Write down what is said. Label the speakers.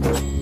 Speaker 1: Bye.